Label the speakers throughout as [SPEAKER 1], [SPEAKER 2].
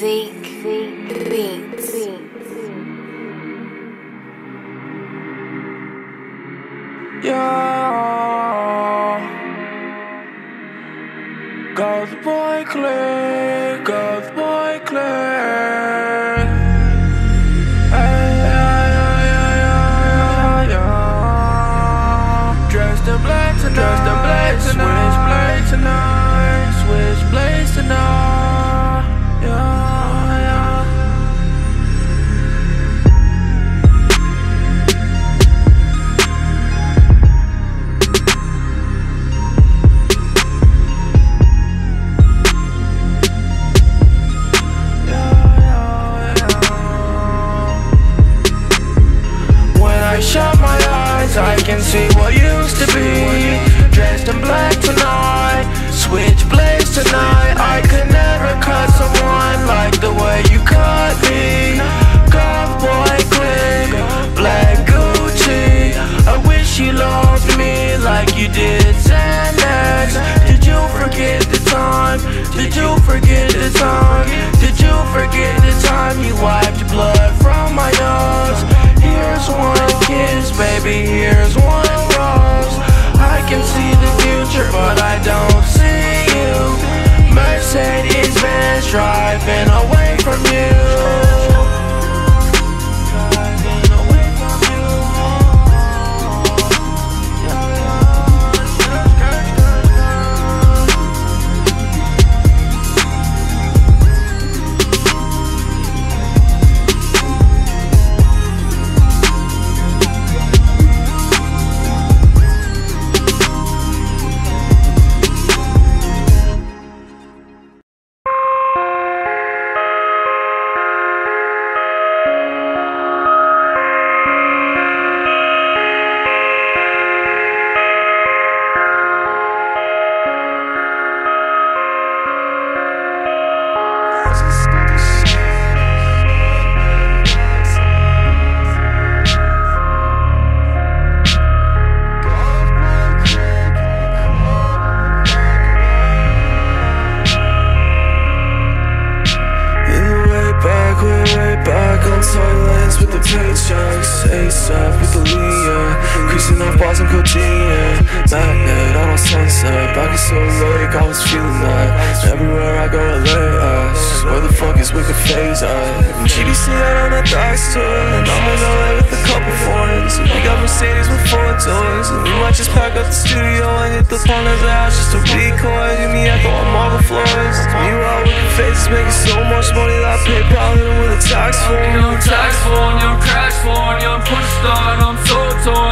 [SPEAKER 1] Zeke, Zekebeats.
[SPEAKER 2] Yeah, cause boy clear. you forget the time? Did you forget the time you wiped blood from my nose? Here's one kiss, baby, here's one rose I can see the future, but I don't see you Mercedes-Benz driving away from you So you might just pack up the studio and hit the corners of house just to recoil. Hit me echo on marble floors. Meanwhile, with your face making so much money that like PayPal hit him with a tax form.
[SPEAKER 3] I'm tax form, you're crash form, you're push start, I'm so torn.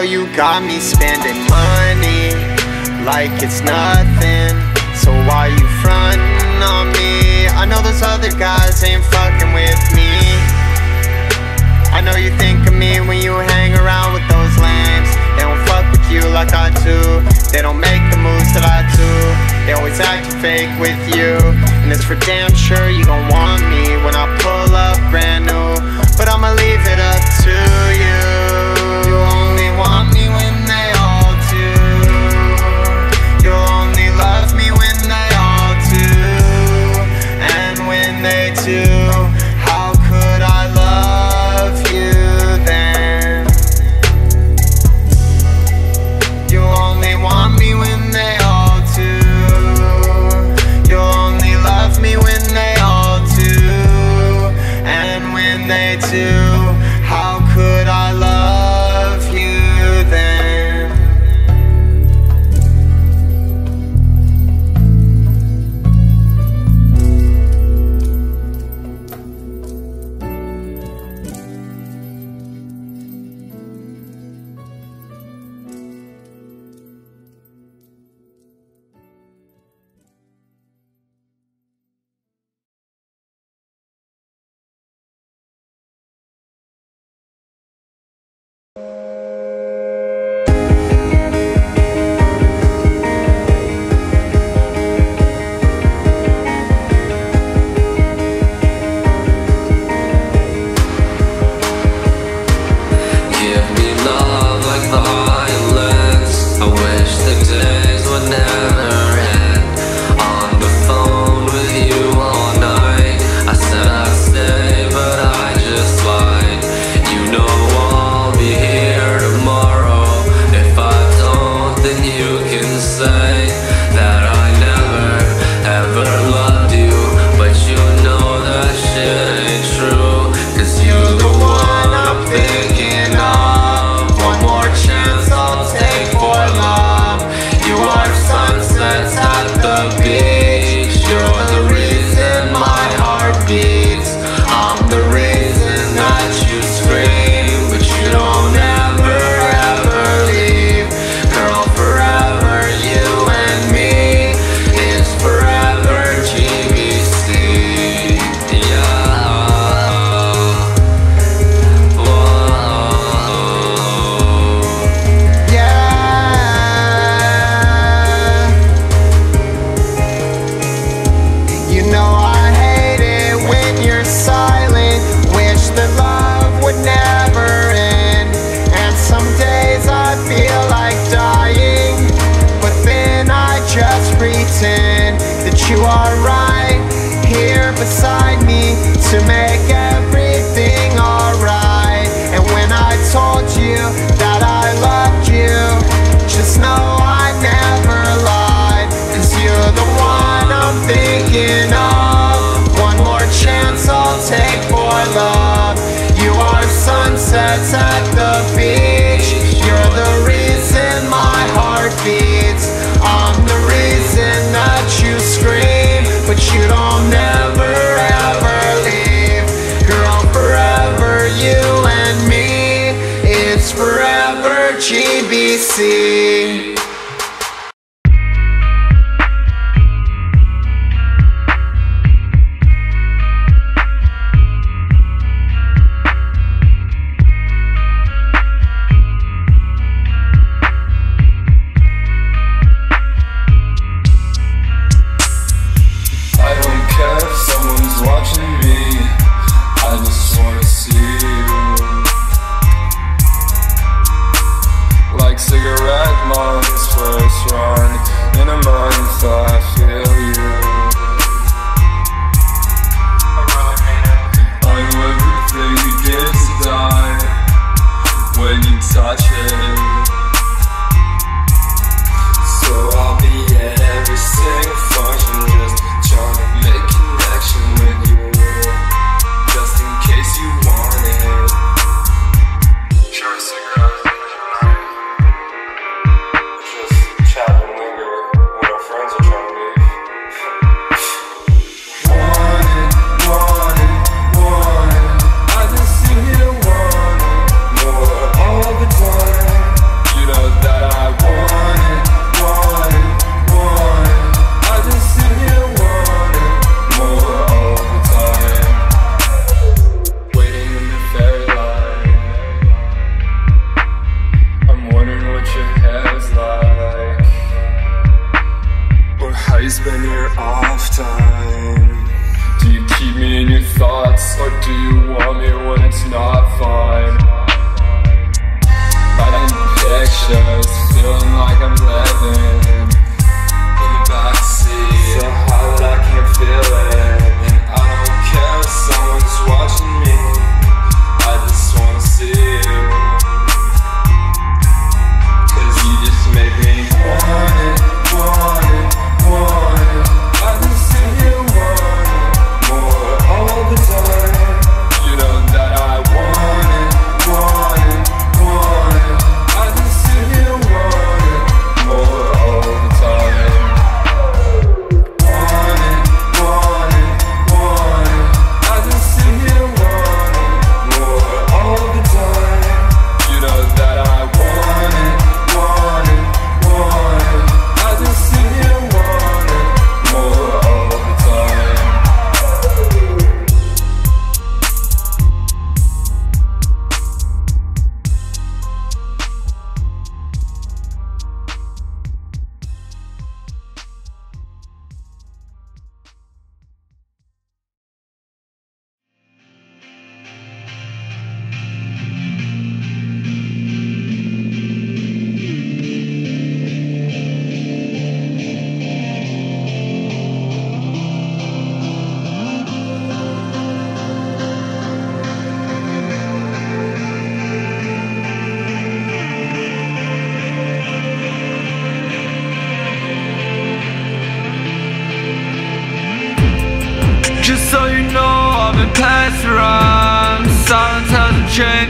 [SPEAKER 3] you
[SPEAKER 4] got me spending money like it's nothing. So why you frontin' on me? I know those other guys ain't fucking with me. I know you think of me when you hang around with those lambs. They don't fuck with you like I do. They don't make the moves that I do. They always act fake with you. And it's for damn sure you gon' want me When I pull up brand new. But I'ma leave it up to you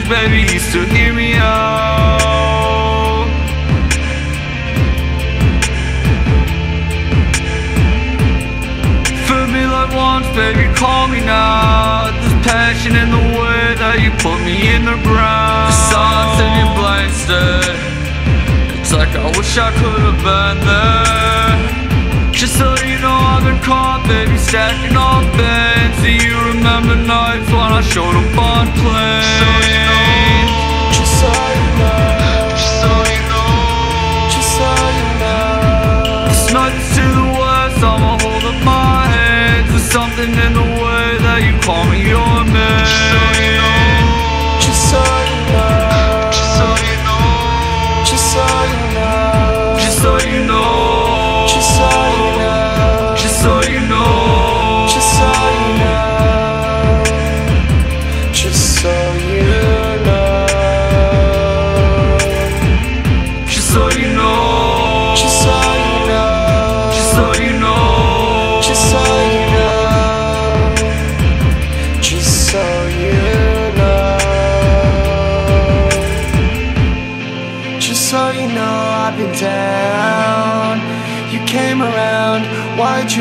[SPEAKER 4] baby. You still hear me oh. out. Feel me like once, baby. Call me now. There's passion in the way that you put me in the ground. The silence in your blank stare. It's like I wish I could have been there. Just so you know I've been caught, baby, stacking off beds Do you remember nights when I showed up on planes?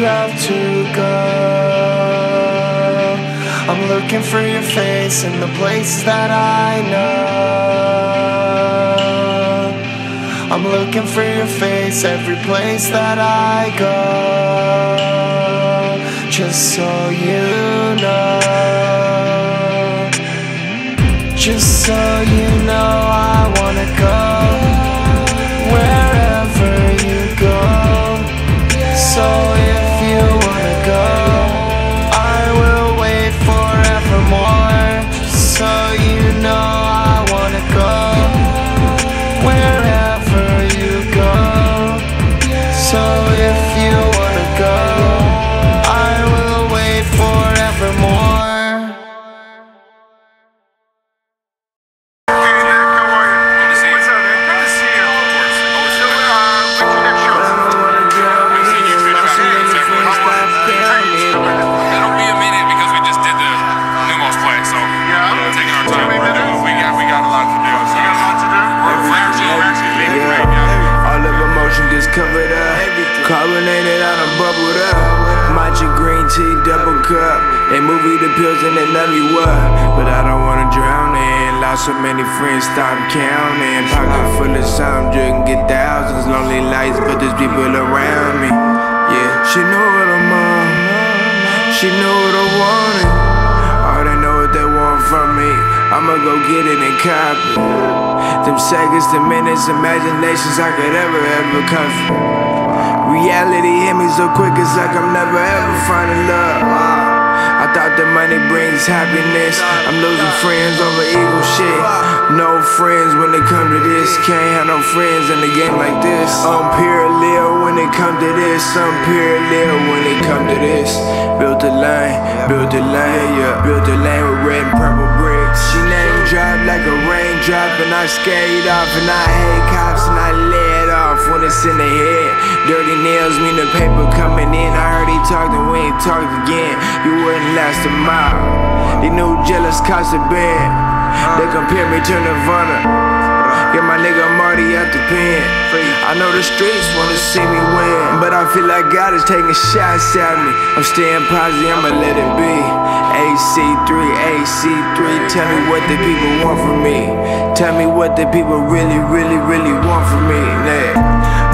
[SPEAKER 4] Have to go? I'm looking for your face in the places that I know. I'm looking for your face every place that I go. Just so you know. Just so you know I wanna go
[SPEAKER 5] They move you the pills and they love you up. But I don't wanna drown in. Lost so many friends, stop counting. Pocket full of some, drinking get thousands. Lonely lights, but there's people around me. Yeah, she know what I'm on. She know what I wanted. All they know what they want from me. I'ma go get it and cop it. Them seconds, the minutes, imaginations I could ever, ever come. Reality hit me so quick, it's like I'm never ever finding love. Thought the money brings happiness. I'm losing friends over evil shit. No friends when it come to this. Can't have no friends in a game like this. I'm parallel when it come to this. I'm parallel when it come to this. Built a lane, built a lane, yeah. Built a lane with red and purple bricks. She name dropped like a raindrop, and I skate off, and I hate cops, and I off when it's in the head. Dirty nails mean the paper coming in. I heard he talked and we ain't talked again. You wouldn't last a mile. These new jealous cops a bed. They compare me to Nirvana. Get my nigga Marty out the pen. I know the streets wanna see me win, but I feel like God is taking shots at me. I'm staying positive, I'ma let it be. AC3, AC3, tell me what the people want from me. Tell me what the people really, really, really want from me. Yeah.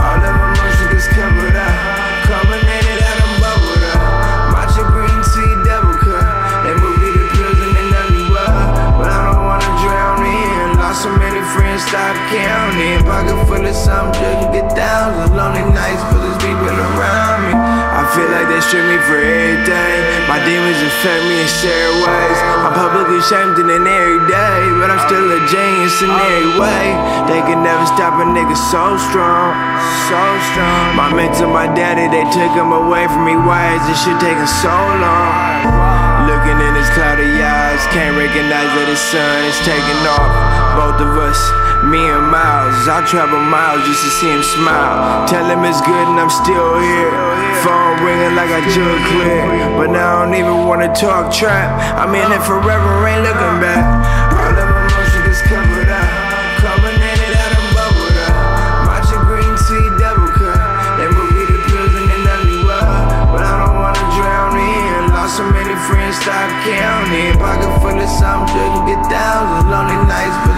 [SPEAKER 5] Stop counting. Pocket full of something, just to get down. The lonely nights, but there's people around me. I feel like they strip me for everything. My demons affect me in certain ways. I'm publicly shamed in an every day, but I'm still a genius in every way. They can never stop a nigga so strong, so strong. My mentor, my daddy, they took him away from me. Why is this shit taking so long? Eyes, can't recognize that his sun is taking off. Both of us, me and Miles, I travel miles just to see him smile. Tell him it's good and I'm still here. Phone ringing like I just clear, but now I don't even wanna talk trap. I'm in it forever, ain't looking back. Counting. Pocket full of something, just to get down. The lonely nights,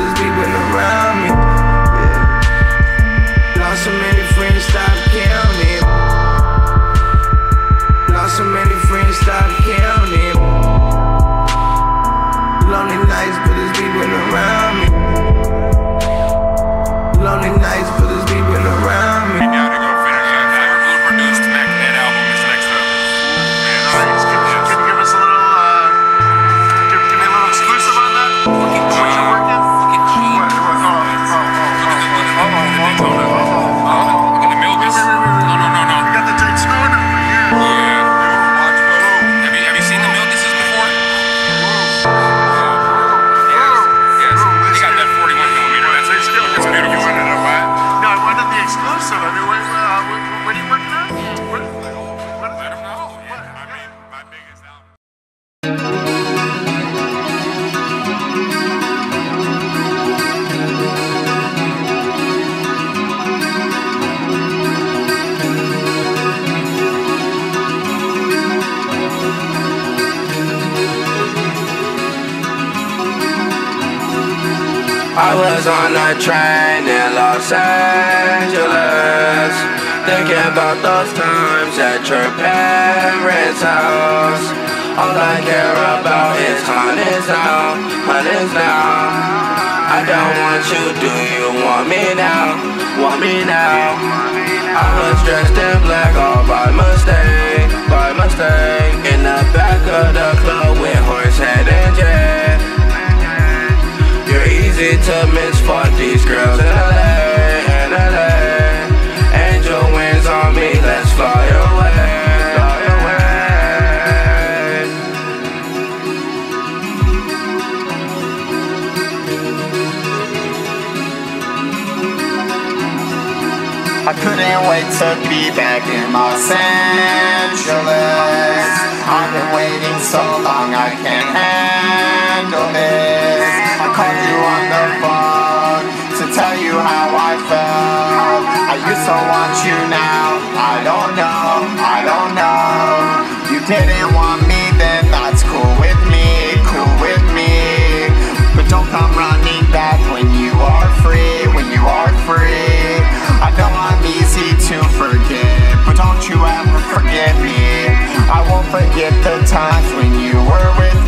[SPEAKER 6] now,
[SPEAKER 5] honey's now. I don't want you, do you want me now, want me now. I was dressed in black all by mistake, by mistake In the back of the club with Horse Head and Jet. You're easy to miss
[SPEAKER 4] couldn't wait to be back in Los Angeles. I've been waiting so long, I can't handle this. I called you on the phone to tell you how I felt. I used to want you now. I don't know, to forget, but don't you ever forget me. I won't forget the times when you were with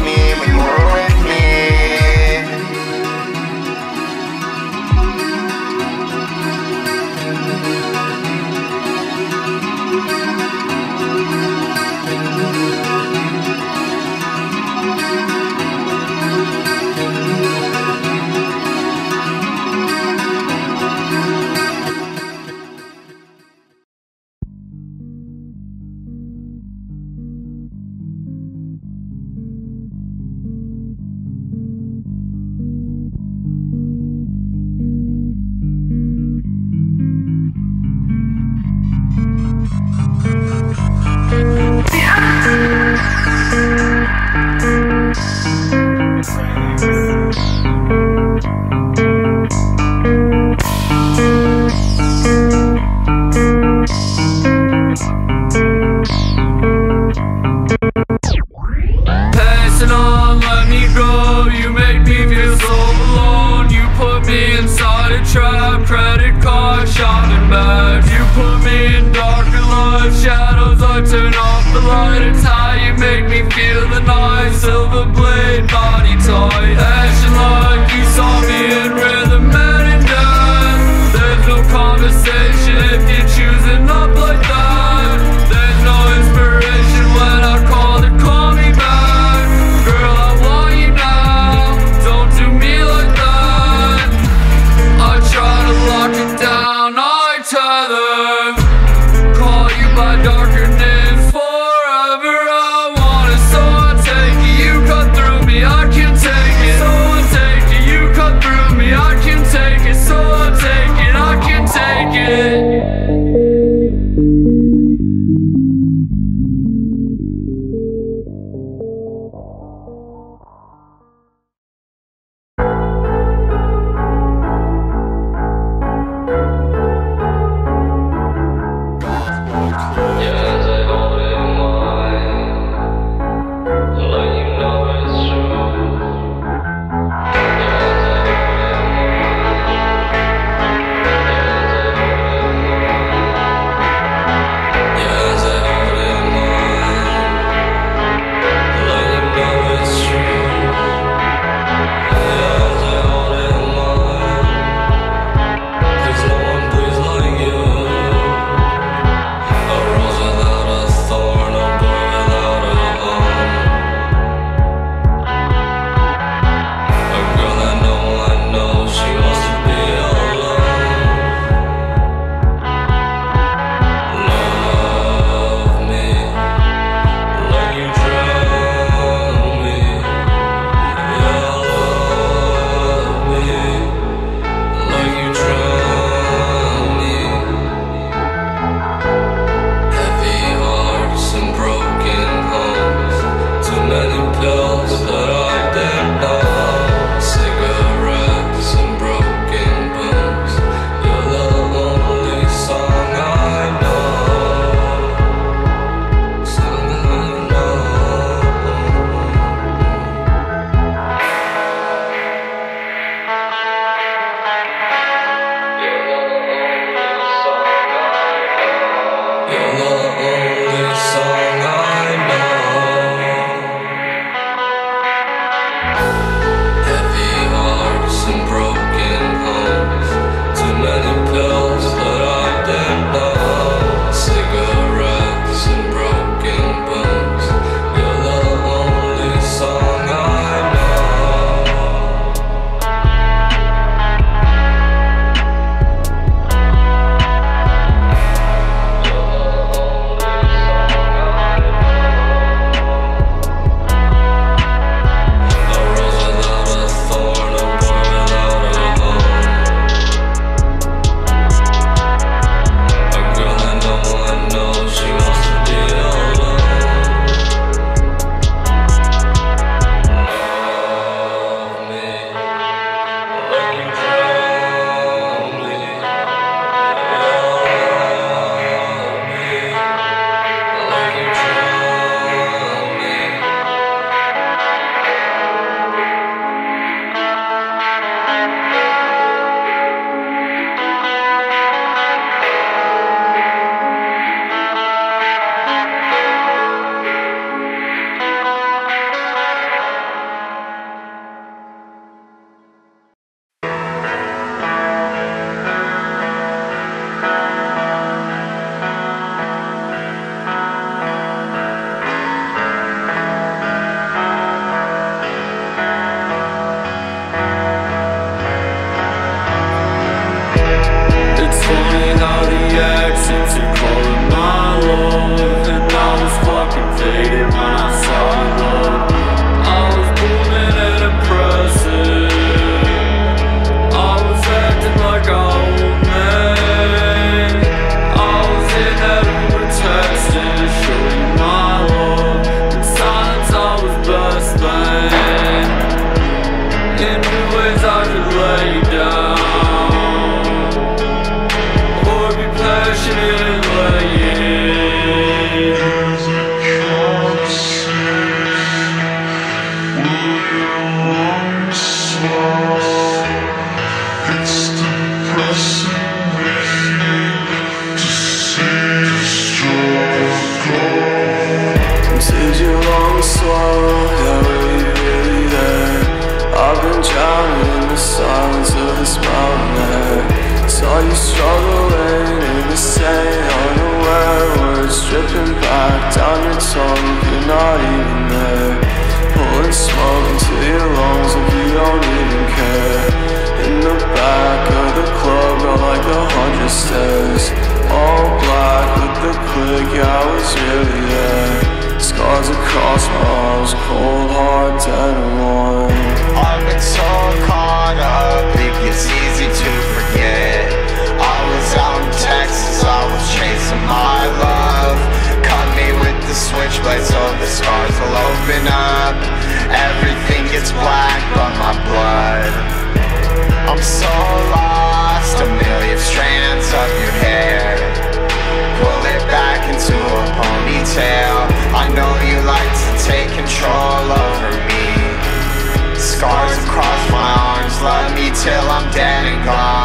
[SPEAKER 4] Scars across my arms. Love me till I'm dead and gone.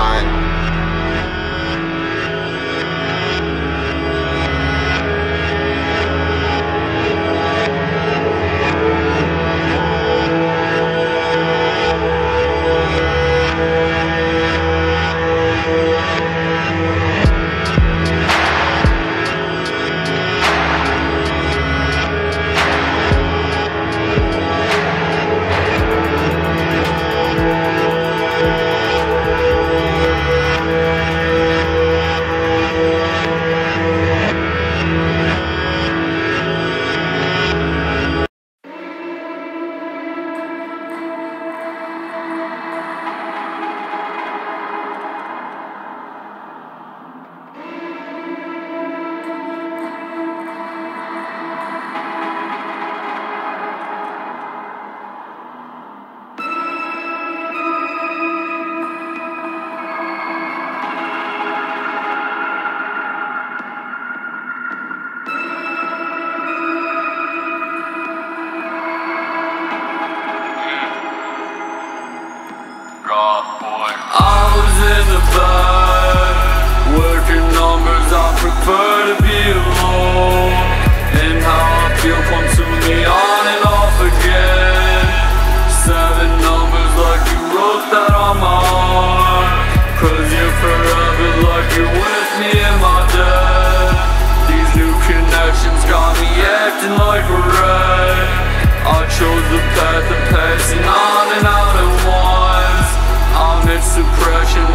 [SPEAKER 3] showed the path of passing on and out at once. Amid suppression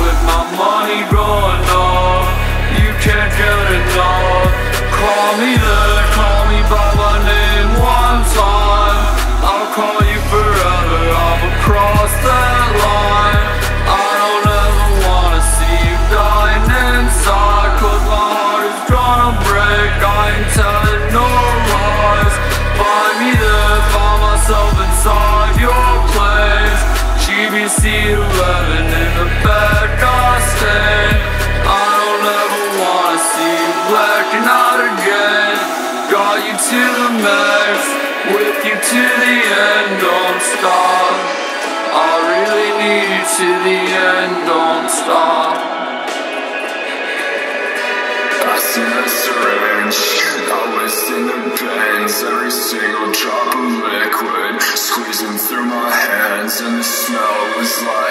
[SPEAKER 3] to the end, don't stop. I see the
[SPEAKER 7] syringe, always in the veins, every single drop of liquid squeezing through my hands, and the smell was like.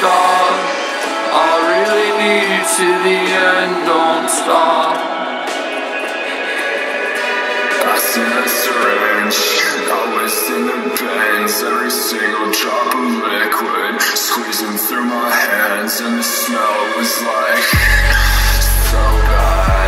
[SPEAKER 7] God. I really need you
[SPEAKER 3] to the end, don't stop. I see the
[SPEAKER 7] syringe, always in the veins, every single drop of liquid squeezing through my hands, and the smell was like so bad.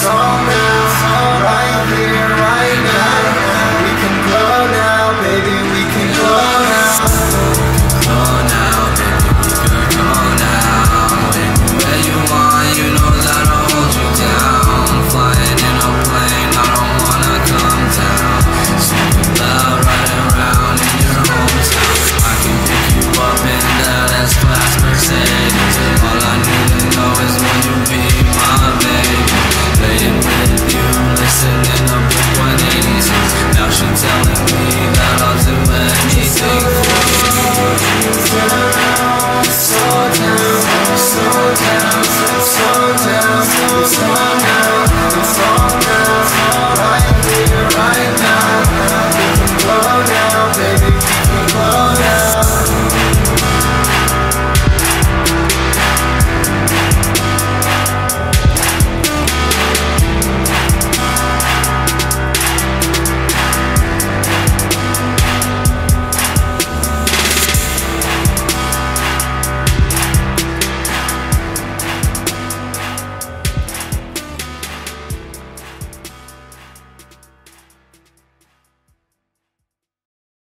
[SPEAKER 7] saw me